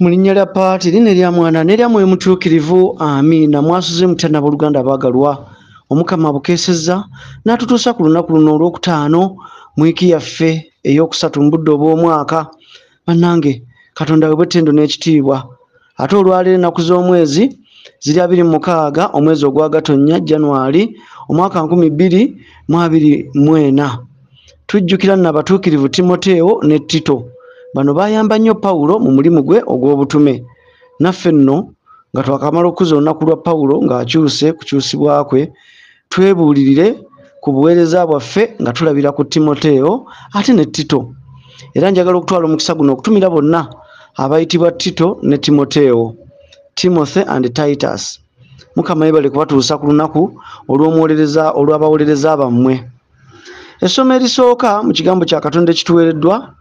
mu linnya lya paati lino erya mwana neryamu emutuukirivu amiina. Mwasuze mutana abooluganda abaagalwa. Omukama abukeesezza n'atutuusa ku lunaku luno olwokutaano mu wiki yaffe ey'okusatu mu budde obw'omwaka. Bannange katonda we bwettendo n'ekitiibwa. Ate olwaleero ennaku z'omwezi ziri abiri mu mukaaga omwezi ogwa gatonnya januwali omwaka nkumi bbiri mu abiri mu ena tujjukira nno abatuukirivu timoteewo ne tito bano bayamba nnyo pawulo mu mulimu gwe ogw'obutume. Naffe nno nga twakamala okukuza olunaku lwa pawulo ng'akyuse kukyusibwa kwe twebuulirire ku buweereza bwaffe nga tulabira ku timoteewo ate ne tito. Era njagala okutwala omukisa guno okutumira bonna abayitibwa tito ne timoteewo timothy and titus. Mukama yebale kubatuusa ku lunaku olw'omuwolereza olw'abawolereza bammwe. Essomo erisooka mu kigambo kya katonda ekituweereddwa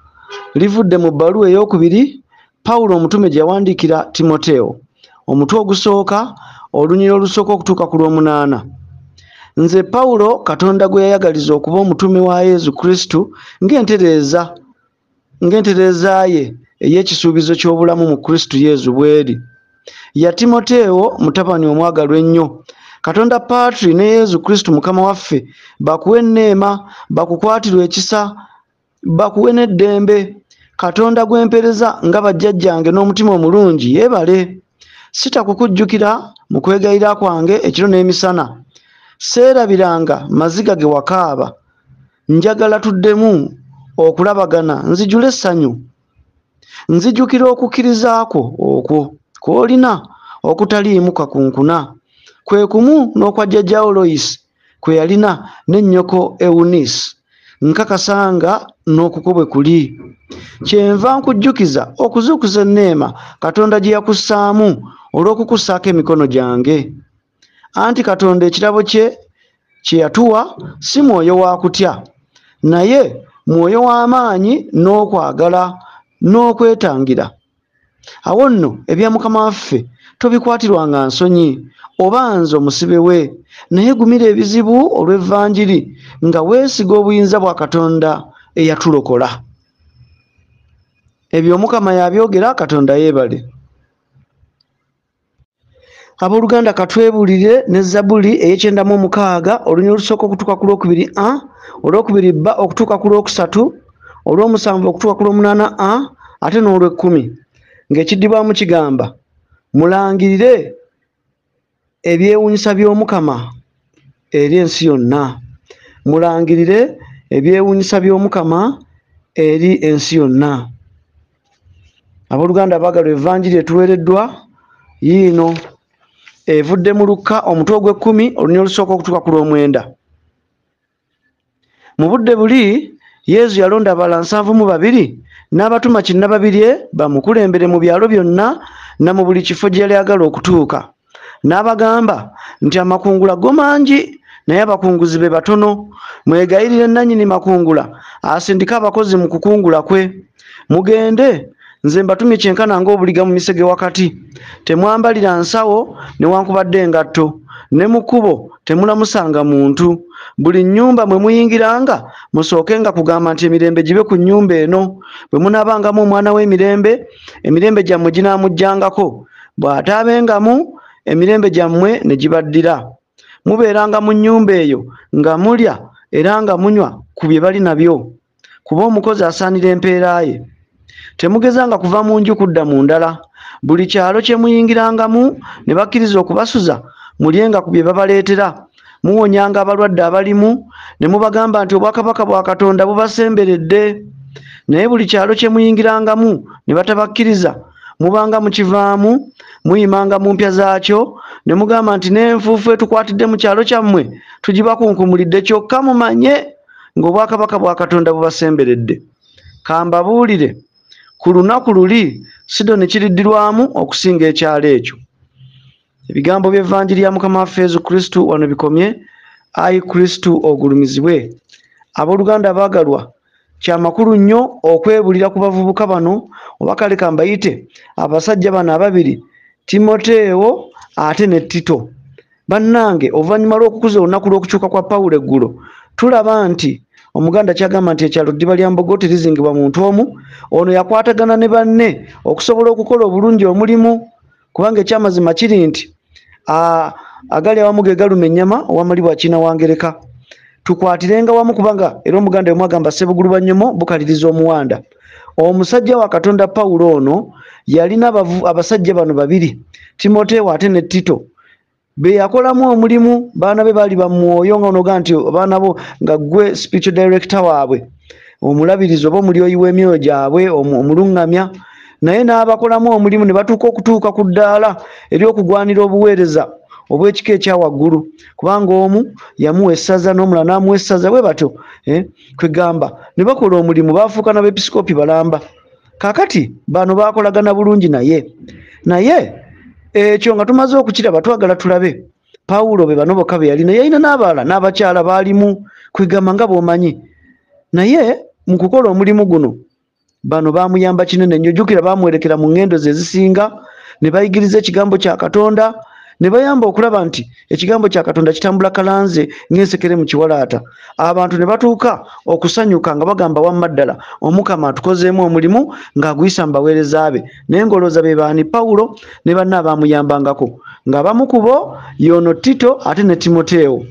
livudde mu bbaluwa eyokubiri pawulo omutume gye yawandiikira timoteewo omutwe ogusooka olunyiri olusooka okutuuka ku lw'omunaana. Nze pawulo katonda gwe yayagaliza okuba omutume wa yesu kristo ng'entereeza ng'entereeza ye ey'ekisuubizo ky'obulamu mu kristo yesu bw'eri. Ya timoteewo mutabani omwagalwa ennyo katonda patri ne yesu kristo mukama waffe bakuwe enneema bakukwatirwa ekisa bakuwe n'eddembe. Katonda gwempereza nga bajjajjange n'omutima omulungi yeebale. Sitakukujjukira mu kwegayira kwange ekiro n'emisana. Seerabiranga maziga ge wakaaba. Njagala tuddemu okulabagana nzijula essanyu. Nzijukira okukkiriza kwo okwo kw'olina okutaliimu kakunkuna kwe kumu n'okwajjajjawo loyisi kwe yalina n'ennyoko ewunisi nkakasanga n'okuko bwe kuli. Kyenva nkujjukiza okuzuukuza enneema katonda gye yakussaamu olw'okukussaako emikono gyange. Anti katonda ekirabo kye kye yatuwa si mwoyo wa kutya naye mwoyo w'amaanyi n'okwagala n'okwetangira. Awo nno ebya mukama waffe tobikwatirwanga nsonyi oba nze omusibe we naye gumira ebizibu olw'evvanjiri nga weesiga obuyinza bwa katonda eyatulokola. Ebyo omukama yabyogera katonda yeebale. Abooluganda katwebuulire ne zabbuli ey'ekyenda mu omukaaga olunya olusooka okutuuka ku lwokubiri a olwokubiri bba okutuuka ku lwokusatu olw'omusanvu okutuuka ku lw'omunaana a ate n'olwekkumi ng'ekiddibwamu kigamba mulangirire ebyewuunyisa by'omukama eri ensi yonna mulangirire ebyewuunyisa by'omukama eri ensi yonna. Abooluganda abaagalwa evanjiri etuweereddwa yiino. Evudde mu lukka omutwe ogw'ekkumi olunya olusooka okutuuka ku lw'omwenda. Mu budde buli yesu yalonda abala nsanvu mu babiri n'abatuma kinnababirye bamukulembere mu byalo byonna na mu buli kifo gye yali agala okutuuka. N'abagamba nti amakungula go mangi naye abakunguzi be batono mwegayirire nannyini makungula. Asindike abakozi mu kukungula kwe. Mugende nze mbatumye kyenkana ng'obuliga mu misege wakati. Temwambalira nsawo newankubadde engatto ne mu kkubo temulamusanga muntu. Buli nnyumba mwe muyingiranga musookenga kugamba nti emirembe gibe ku nnyumba eno. Bwe munaabangamu omwana w'emirembe emirembe gyammwe ginaamujjangako. Bw'ataabengamu emirembe gyammwe ne gibaddira mubeeranga mu nnyumba eyo nga mulya era nga munywa ku bye bali nabyo kuba omukozi asaanira empeera ye. Temugezanga kuva mu nju kudda mu ndala. Buli kyalo kye muyingirangamu ne bakkiriza okubasuza mulyenga ku bye babaleetera. Muwonyanga abalwadde abalimu ne mubagamba nti obwakabaka bwa katonda bubasemberedde. Naye buli kyalo kye muyingirangamu ne batabakkiriza mubanga mukivaamu muyimanga mu mpya zaakyo ne mugamba nti n'enfuufu etukwatidde mu kyalo kyammwe tugibakunkumulidde kyokka mumanye ng'obwakabaka bwa katonda bubasemberedde. Kambabuulire ku lunaku luli sidoni kiriddirwamu okusinga ekyalo ekyo. Ebigambo by'evvanjiri ya mukama waffe yesu kristu wano bikomye ayi kristu ogulumizibwe. Abooluganda abaagalwa kyamakulu nnyo okwebulira ku bavubuka bano oba kale kambayite abasajja bano ababiri timoteewo ate ne tito. Bannange oluvannyuma lw'okukuza olunaku lw'okukyuka kwa pawulo eggulo tulaba nti omuganda kyagamba nti ekyalo ddiba lya mbogo terizingibwa muntu omu ono yakwatagana ne banne okusobola okukola obulungi omulimu kubanga ekyamazima kiri nti agali awamu ge galuma ennyama owamalibwa kiina wangereka tukwatirenga wamu kubanga era omuganda wemwagamba sebugulu bwanyomo bukaliriza omuwanda. Omusajja wa katonda pawulo ono yalina abasajja bano babiri timotewo ate ne tito. Beyakolamu omulimu baana be baali bamwoyo nga onoga nti abaana bo nga gwe spiritual director waabwe omulabirizi oba omulyoyi w'emyoyo gyabwe omuluŋŋamya. Naye n'abakolamu omulimu ne batuuka okutuuka ku ddaala eryokugwanira obuweereza obwekika ekyawaggulu kubanga omu yamuwa essaza n'omulala n'amuwa essaza bwe batyo eh, kwegamba ne bakola omulimu baafuuka n'abepisikopi balamba. Kaakati bano baakolagana bulungi naye. Naye ekyo nga tumaze okukiraba twagala tulabe. Pawulo be bano bokka be yalina yalina n'abalala n'abakyala baalimu kwegamba nga bw'omanyi naye mu kukola omulimu guno bano baamuyamba kinene nnyo. Jjukira baamwerekera mu ŋŋendo ze ezisinga ne bayigiriza ekigambo kya katonda ne bayamba okulaba nti ekigambo kya katonda kitambula kalanze ng'ensekere mu kiwalaata. Abantu ne batuuka okusanyuka nga bagamba wamma ddala omukama atukozeemu omulimu ng'aguyisa mu baweereza be. Naye ngolooza be baani? Pawulo ne banna abaamuyambangako ng'abamu ku bo yono tito ate ne timoteewo.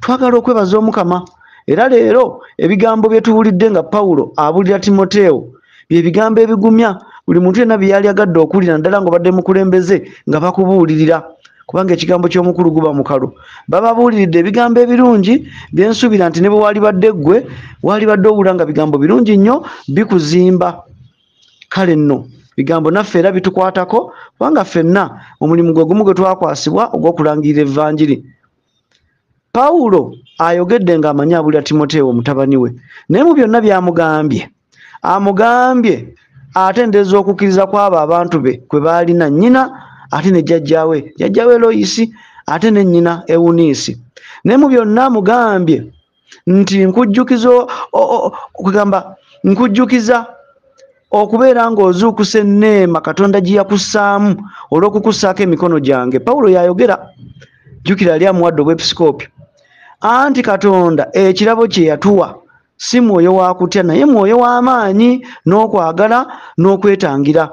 Twagala okwebaza omukama era leero ebigambo bye tuwulidde nga pawulo abuulira timoteewo byebigambo ebigumya buli muntu yenna byeyali agadde okuwulira naddala ngaobadde mukulembeze nga bakubuulirira kubanga ekigambo ky'omukulu guba mukalu. Bababuuliridde ebigambo ebirungi byensuubira nti ne bwe wali badde ggwe wali badde owula nga bigambo birungi nnyo bikuzimba. Kale nno bigambo naffe era bitukwatako kubanga ffenna omulimu gwe gumu gwe twakwasibwa ogw'okulangirira evvanjiri pawulo ayogedde ng'amanyi abulira timoteewo mutabani we naye mu byonna byamugambye amugambye atendereza okukkiriza kwabo abantu be kwe baalina nnyina ate ne jjajjawe jjajjawe loyisi ate ne nnyina ewuniisi naye mu byonna amugambye nti nkujjukiza kugamba nkujjukiza okubeera ng'ozuukusa enneema katonda gye yakussaamu olw'okukussaako emikono gyange. Pawulo yayogera jjukira yali amuwadde obwepisikoopi anti katonda ekirabo kye yatuwa si mwoyo wa kutya naye mwoyo w'amaanyi n'okwagala n'okwetangira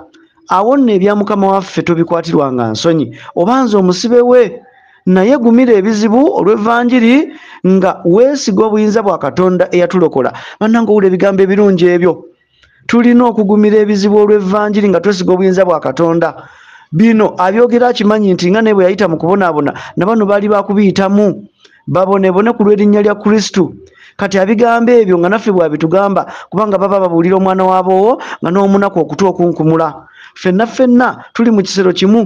awo nno ebya mukama waffe tobikwatirwanga nsonyi. Obanza omusibe we naye gumira ebizibu olw'evanjiri nga weesiga obuyinza bwa katonda eyatulokola. Bannanga owula ebigambo ebirungi ebyo. Tulina okugumira ebizibu olw'evanjiri nga twesiga obuyinza bwa katonda. Bino abyogera akimanyi nti nga naye bwe yayita mu kubonaabona nabano baali bakubiyitamu. Babonebone ku lw'erinnya lya kristu kati abigambo ebyo nga naffe bwabitugamba kubanga baba babuulira omwana waaboowo nga n'omunaku okutu okunkumula ffenna ffenna tuli mu kisero kimu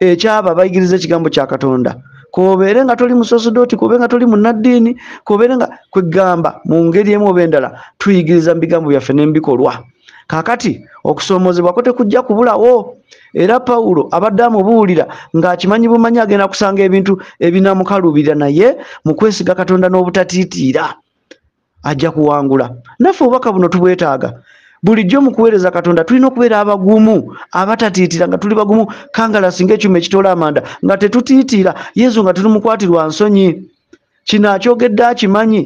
ekyaba bayigiriza ekigambo kya katonda. Kobeere nga toli musosodoti kobe nga toli munaddiini kobeere nga kwegamba mu ngeri emu oba endala tuyigiriza mu bigambo byaffe n'emubikolwa kaakati okusoomoozebwako tekujja kubulawo. Era pawulo abadde amubuulira ng'akimanyi bumanyi agenda kusanga ebintu ebinamukalubirira naye mu kwesiga katonda n'obutatiitiira. Ajja kuwangula. Naffe obubaka buno tubwetaaga bulijjo mu kuweereza katonda tulina okubeera abagumu abatatiitira nga tuli bagumu. Kangala singa ekyuma ekitoola amanda nga tetutiitira yesu nga tuli mukwatirwa nsonyi. Kino akyogedde akimanyi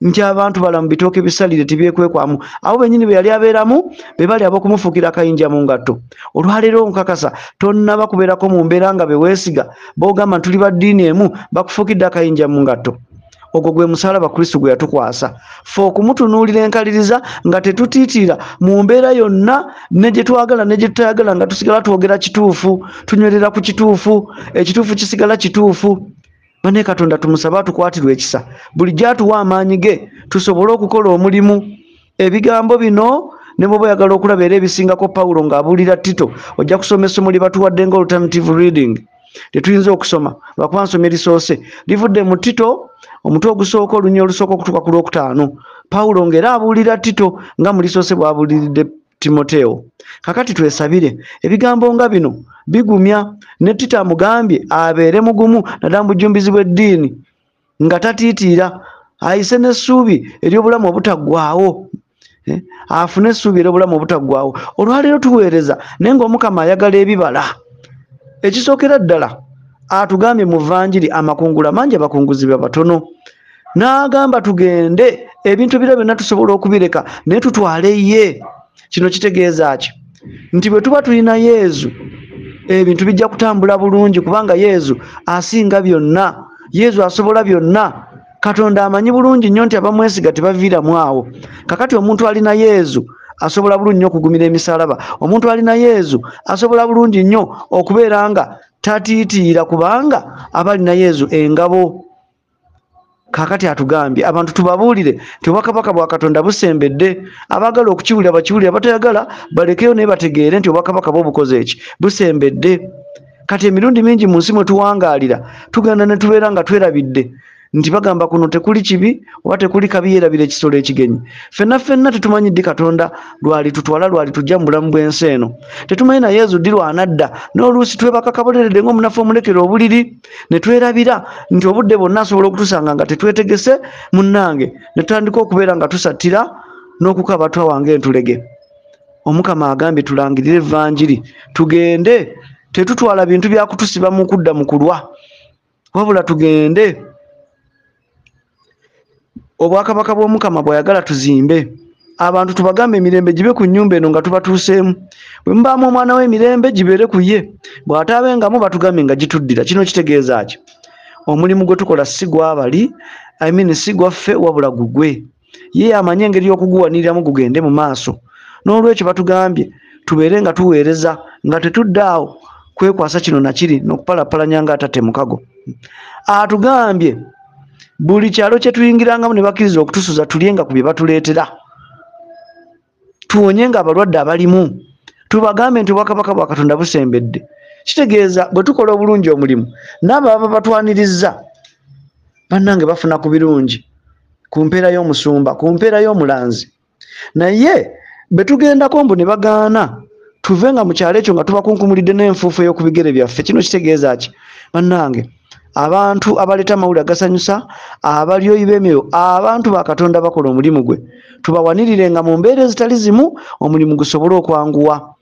nti abantu balamu bitooke bisalire tibyekwekwamu. Abo benyini be yali abeeramu be bali ab'okumufuukira akayinja mu ngatto. Olwaleero nkakasa tonnaba kubeerako mu mbeera nga beweesiga boogamba ntuli baddiini emu bakufuukidde akayinja mu ngatto ogwo gwe musalaba kristo gwe yatukwasa. Fe okumutunuulira enkaliriza nga tetutiitira mu mbeera yonna ne gye twagala ne gye tutayagala nga tusigala twogera kituufu tunywerera ku kituufu ekituufu kisigala kituufu. Bane katonda tumusabe atukwatirwa ekisa. Buli gyatuwa amaanyi ge tusobole okukola omulimu. Ebigambo bino ne bwoba oyagala okulaba era ebisingako pawulo ng'abuulira tito ojja kusoma essomo lye batuwadde nga alternative reading tetuyinza okusoma. Lwakuba nsoma erisoose livudde mu tito omutwe ogusooka olunya olusooka okutuuka ku lwokutaano. Pawulo ngaera abuulira tito nga mulisoose bw'abuuliridde timoteewo kakati twesabire ebigambo nga bino bigumya ne tito amugambye abeere mugumu naddala mu bujumbizi bw'eddiini nga tatiitiira ayise n'essuubi ery'obulamu obutaggwawo eh, afune essuubi ery'obulamu obutaggwawo olwaleero tuweereza naye ngaomukama ayagala ebibala ekisookera ddala atugambye mu vanjiri amakungula mangi abakunguzi bye batono n'agamba tugende ebintu bira byonna tusobola okubireka naye tutwale ye kino kitegeeza ki? Nti bwe tuba tulina yeezu ebintu bijja kutambula bulungi kubanga yeezu asinga byonna yeezu asobola byonna. Katonda amanyi bulungi nnyo nti abamwesiga tebaviiramu awo. Kakati omuntu alina yeezu asobola bulungi nnyo okugumira emisalaba. Omuntu alina yeezu asobola bulungi nnyo okubeera nga tatiitiira kubanga aba alina yeezu engabo. Kakati atugambye abantu tubabuulire nti obwakabaka bwa katonda busembedde. Abaagala okukiwulira bakiwulire. Abatayagala balekeyo naye bategeere nti obwakabaka bwe obukoze eki busembedde. Kati emirundi mingi mu nsi mwe tuwangaalira tugenda ne tubeera nga twerabidde nti bagamba kuno tekuli kibi oba tekuli kabi yerabira ekisolo ekigenyi. Fenna fenna tetumanyi ddi katonda lwali tutwala lwali tujja mu bulamu bw'ensi eno. Tetumanyi naye ezo ddi lwanadda. N'oluusi twebaka kaboleredde ngaomunafu omulekera obuliri ne twerabira nti obudde bwonna asobola okutusanga nga tetwetegese munnange. Ne tutandika okubeera nga tusattira n'okukaba twawange entulege. Omukama agambye tulangirire evanjiri tugende tetutwala bintu byakutusiba mu kudda mu kulwa. Wabula tugende obwakabaka bw'omukama bwayagala tuzimbe. Abantu tubagambe emirembe gibe ku nyumba eno nga tubatuuseemu. Bwe mubaamu omwana w'emirembe gibeere ku ye. Bw'ataabengamu batugambe nga gituddira. Kino kitegeeza ki? Omulimu gwe tukola si gwabali imean si gwaffe wabula gugwe ye amanyi engeri y'okuguwaniriramu gugende mu maaso. N'olwekyo batugambye tubeere nga tuweereza nga tetudde awo kwekwasa kino nakiri n'okupalapalanya nga atatte mukago. Atugambye buli kyalo kyetuyingirangamu ne bakkiriza okutusuza tulyenga ku bye batuleetera. Tuwonye nga abalwadde abalimu. Tubagambe nti obwakabaka bwa katonda busembedde. Kitegeeza bwe tukola obulungi omulimu naabo baba batwaniriza bannange bafuna ku birungi ku mpeera y'omusumba ku mpeera y'omulanzi. Naye bwe tugendako mbu ne bagaana tuve nga mu kyalo ekyo nga tubakunkumulidde n'enfuufu ey'oku bigere byaffe kino kitegeeza ki? Bannange abantu abaleeta amawuli agasanyusa abalyoyi b'emyoyo abantu bakatonda bakola omulimu gwe. Tubawanirirenga mu mbeera ezitali zimu omulimu gusobole okwanguwa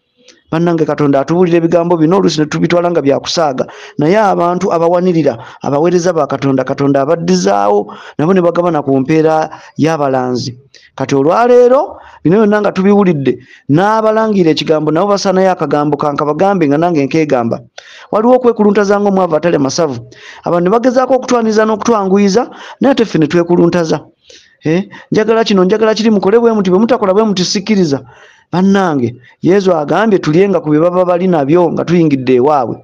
bannange katonda atubuulira ebigambo bino oluusi netubitwala nga byakusaaga naye abantu abawanirira abaweereza ba katonda katonda abaddizaawo nabo ne bagabana ku mpeera y'abalanzi. Kati olwaleero bino byonna nga tubiwulidde n'abalangiira ekigambo nabo basaanayo akagambo kanka bagambe nga nange nkeegamba. Waliwo okwekuluntaza nga omwavu atali masavu. Abantu ne bagezaako okutwaniza n'okutwanguyiza naye ate ffe ne twekuluntaza. Eh, njagala kino njagala kiri mukole bwe muti bwe mutakola bwe muti sikkiriza bannange yezu agambye tulyenga ku bye baba bali nabyo nga tuyingidde ewaabwe.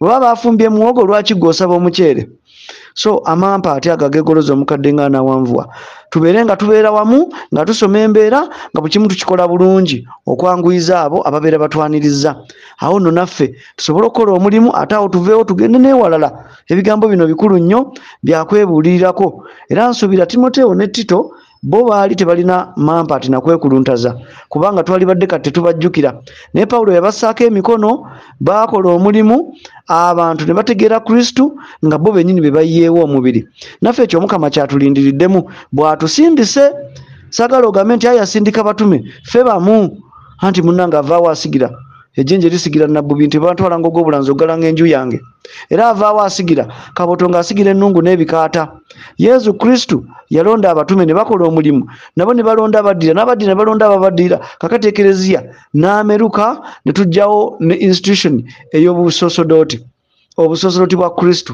Bwe baba bafumbye muwogo lwaki gweosaba omuceere? So amampa ate agagegoloza omukadde nga nawanvuwa tubeere nga tubeera wamu nga tusoma embeera nga bwe kimu tukikola bulungi okwanguyiza abo ababeera batwaniriza. Awo nno naffe tusobole okukola omulimu ate awo tuveewo tugende newalala. Ebigambo bino bikulu nnyo byakwebuulirirako era nsuubira timoteewo ne tito bo baali tebalina mampaati nakwekuluntaza kubanga twali badde kati tetubajjukira naye pawulo yabassaako emikono baakola omulimu abantu ne bategeera kristu nga bo bennyini be bayiyeewo omubiri. Naffe ekyo omukama kyatulindiriddemu bw'atusindise saagala ogambe nti aye asindika batume fe bamu anti munnanga avaawo asigira ejjenje lisigira nabbubi nti bantwalanga ogw'obulanzi ogalanga enju yange. Era avaawo asigira kaboto ngaasigira ennungu n'ebikaata. Yesu kristu yalonda abatume ne bakola omulimu. Nabo ne balonda abaddira n'abaddira ne balonda ababaddira kakati ekereziya n'ameruka ne tugjawo ne institution ey'obusosodooti obusosodooti bwa kristu.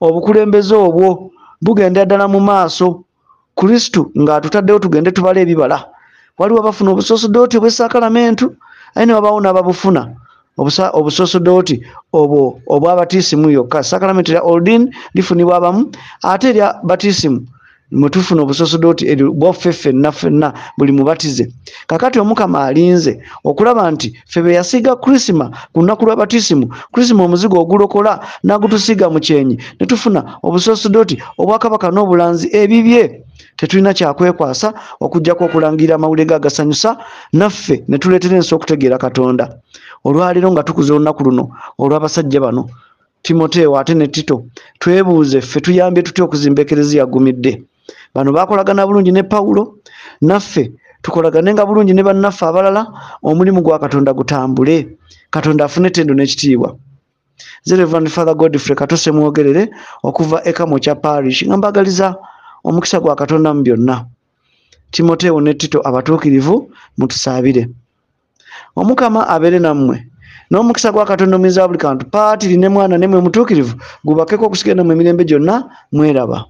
Obukulembeze obwo bugenda ddala mu maaso. Kristu ng'atutaddewo tugende tubala ebibala. Waliwo bafuna obusosodooti obw'esaakalamentu aye newabawo n'ababufuna obusosodooti obwo obwabatiisimu yokka. Sakalamenti erya oldin lifunibwa abamu ate erya batiisimu mwetufuna obusosodooti bwaffe ffenna ffenna buli mubatize. Kakati omukama alinze okulaba nti ffe be yasiiga krisima ku lunaku lwa batiisimu krisima omuzigo ogulokola n'agutusiiga mu kyenyi. Ne tufuna obusosodooti obwakabaka n'obulanzi ebibye. Tetulina kyakwekwasa okugjako okulangirira amawulire ge agasanyusa naffe ne tuleetera ensi okutegeera katonda. Olwaleero nga tukuza olunaku luno olw'abasajja bano timoteewo ate ne tito twebuuze ffe tuyambye tutya okuzimba ekereziya gumidde bano bakolagana bulungi ne pawulo. Naffe tukolagane nga bulungi ne bannaffe abalala omulimu gwa katonda gutambule. Katonda afune tendo n'ekitiibwa zerevan father godfrey katose mwogerere okuva ekamo kya parish nga mbagaliza omukisa gwa katonda mu byonna. Timoteewo ne tito abatuukirivu mutusaabire. Omukama abeere nammwe n'omukisa gwa katonda omuyinza wa buli kantu. Paatiri ne mwana nemwe mutuukirivu gubakeko okusigenda mu emirembe gyonna mweraba